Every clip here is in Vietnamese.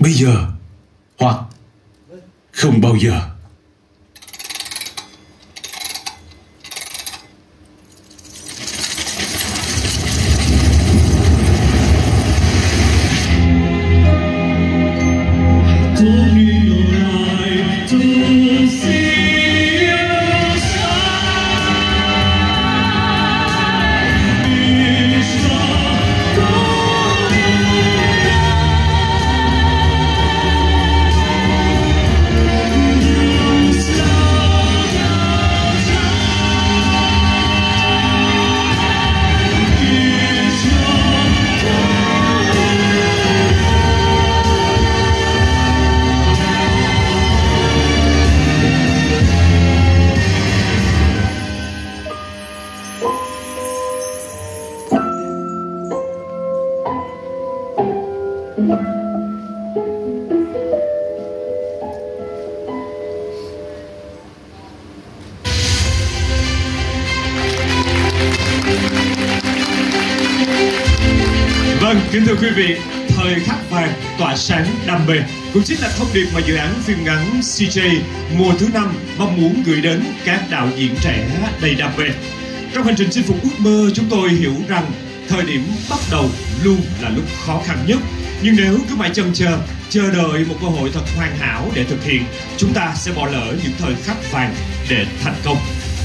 bây giờ hoặc không bao giờ. Kính thưa quý vị, thời khắc vàng tỏa sáng đam mê cũng chính là thông điệp mà dự án phim ngắn CJ mùa thứ năm mong muốn gửi đến các đạo diễn trẻ đầy đam mê. Trong hành trình chinh phục ước mơ, chúng tôi hiểu rằng thời điểm bắt đầu luôn là lúc khó khăn nhất. Nhưng nếu cứ mãi chần chờ, chờ đợi một cơ hội thật hoàn hảo để thực hiện, chúng ta sẽ bỏ lỡ những thời khắc vàng để thành công.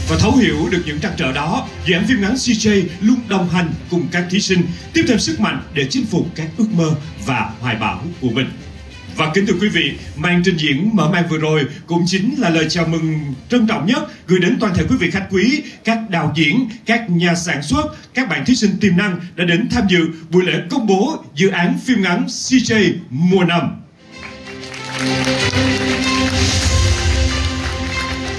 Và thấu hiểu được những trăn trở đó, dự án phim ngắn CJ luôn đồng hành cùng các thí sinh, tiếp thêm sức mạnh để chinh phục các ước mơ và hoài bão của mình. Và kính thưa quý vị, màn trình diễn mở màn vừa rồi cũng chính là lời chào mừng trân trọng nhất gửi đến toàn thể quý vị khách quý, các đạo diễn, các nhà sản xuất, các bạn thí sinh tiềm năng đã đến tham dự buổi lễ công bố dự án phim ngắn CJ mùa năm.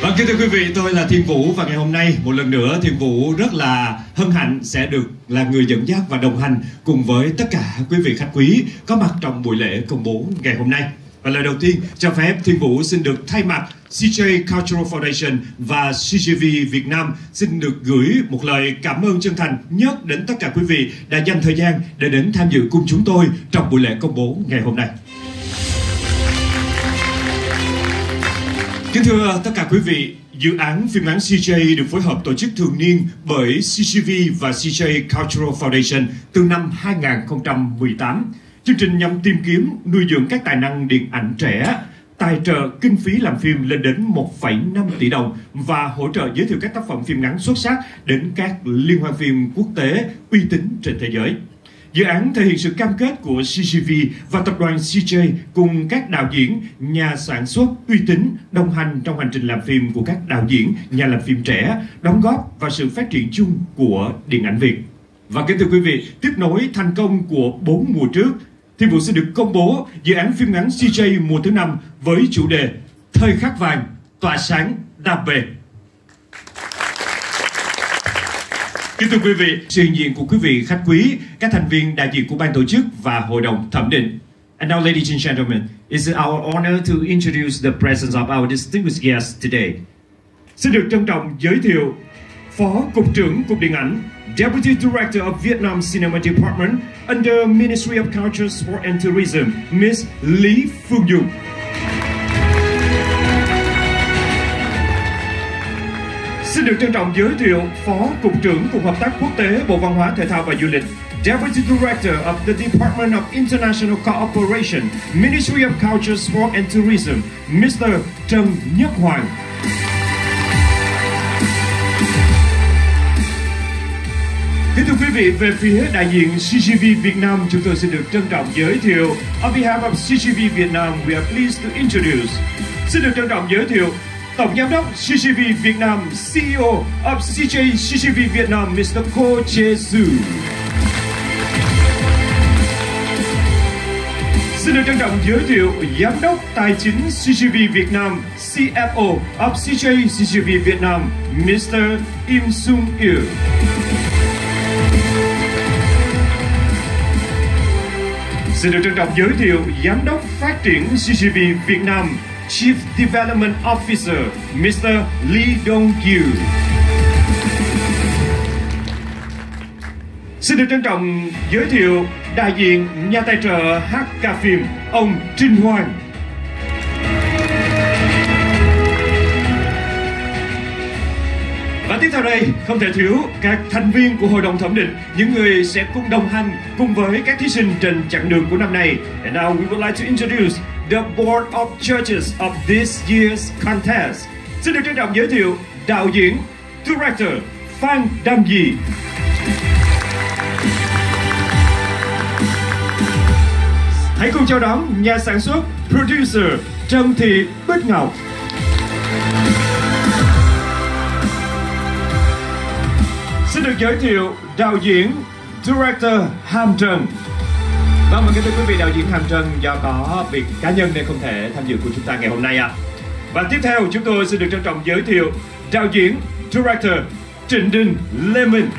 Vâng, kính thưa quý vị, tôi là Thiên Vũ và ngày hôm nay một lần nữa Thiên Vũ rất là hân hạnh sẽ được là người dẫn dắt và đồng hành cùng với tất cả quý vị khách quý có mặt trong buổi lễ công bố ngày hôm nay. Và lời đầu tiên cho phép Thiên Vũ xin được thay mặt CJ Cultural Foundation và CGV Việt Nam xin được gửi một lời cảm ơn chân thành nhất đến tất cả quý vị đã dành thời gian để đến tham dự cùng chúng tôi trong buổi lễ công bố ngày hôm nay. Kính thưa tất cả quý vị, dự án phim ngắn CJ được phối hợp tổ chức thường niên bởi CCV và CJ Cultural Foundation từ năm 2018. Chương trình nhằm tìm kiếm, nuôi dưỡng các tài năng điện ảnh trẻ, tài trợ kinh phí làm phim lên đến 1,5 tỷ đồng và hỗ trợ giới thiệu các tác phẩm phim ngắn xuất sắc đến các liên hoan phim quốc tế uy tín trên thế giới. Dự án thể hiện sự cam kết của CGV và tập đoàn CJ cùng các đạo diễn, nhà sản xuất uy tín đồng hành trong hành trình làm phim của các đạo diễn, nhà làm phim trẻ, đóng góp vào sự phát triển chung của điện ảnh Việt. Và kính thưa quý vị, tiếp nối thành công của 4 mùa trước, thì vụ sẽ được công bố dự án phim ngắn CJ mùa thứ năm với chủ đề Thời khắc vàng, tỏa sáng, đam về. Kính thưa quý vị, sự hiện diện của quý vị khách quý, các thành viên đại diện của ban tổ chức và hội đồng thẩm định. And now, ladies and gentlemen, it's our honor to introduce the presence of our distinguished guests today. Xin được trân trọng giới thiệu Phó Cục trưởng Cục Điện ảnh, Deputy Director of Vietnam Cinema Department under Ministry of Culture, Sport and Tourism, Miss Lý Phương Dung. Được trân trọng giới thiệu Phó Cục trưởng Cục Hợp tác Quốc tế Bộ Văn hóa Thể thao và Du lịch Deputy Director of the Department of International Cooperation Ministry of Culture, Sport and Tourism Mr. Trần Nhất Hoàng Kính thưa quý vị, về phía đại diện CGV Việt Nam, chúng tôi xin được trân trọng giới thiệu On behalf of CGV Việt Nam, we are pleased to introduce Xin được trân trọng giới thiệu Tổng Giám đốc CGV Việt Nam, CEO of CJ CGV Việt Nam, Mr. Ko Che Su. Xin được trân trọng giới thiệu Giám đốc Tài chính CGV Việt Nam, CFO of CJ CGV Việt Nam, Mr. Im Sung Il. Xin được trân trọng giới thiệu Giám đốc Phát triển CGV Việt Nam, Chief Development Officer, Mr. Lee Dong Kyu. Xin được trân trọng giới thiệu đại diện nhà tài trợ HK phim ông Trinh Hoàng. Và tiếp theo đây không thể thiếu các thành viên của hội đồng thẩm định, những người sẽ cùng đồng hành cùng với các thí sinh trên chặng đường của năm nay. And now we would like to introduce the board of judges of this year's contest. Xin được trân trọng giới thiệu đạo diễn, director Phan Đăng Dị. Hãy cùng chào đón nhà sản xuất, producer Trần Thị Bích Ngọc. Xin được giới thiệu đạo diễn, director Hàm Trần. Vâng, và kính thưa quý vị, đạo diễn Hàm Trần do có việc cá nhân nên không thể tham dự của chúng ta ngày hôm nay ạ. Và tiếp theo chúng tôi xin được trân trọng giới thiệu đạo diễn, director Trịnh Đình Lê Minh.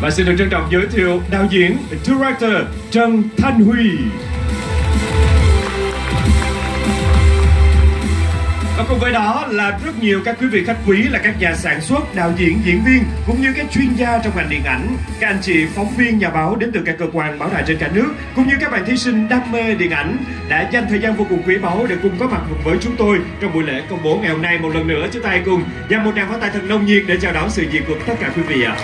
Và xin được trân trọng giới thiệu đạo diễn, director Trần Thanh Huy. Cùng với đó là rất nhiều các quý vị khách quý là các nhà sản xuất, đạo diễn, diễn viên cũng như các chuyên gia trong ngành điện ảnh, các anh chị phóng viên, nhà báo đến từ các cơ quan báo đài trên cả nước cũng như các bạn thí sinh đam mê điện ảnh đã dành thời gian vô cùng quý báu để cùng có mặt cùng với chúng tôi trong buổi lễ công bố ngày hôm nay một lần nữa chúng ta hãy cùng dành một tràng pháo tay thật nồng nhiệt để chào đón sự diện của tất cả quý vị ạ.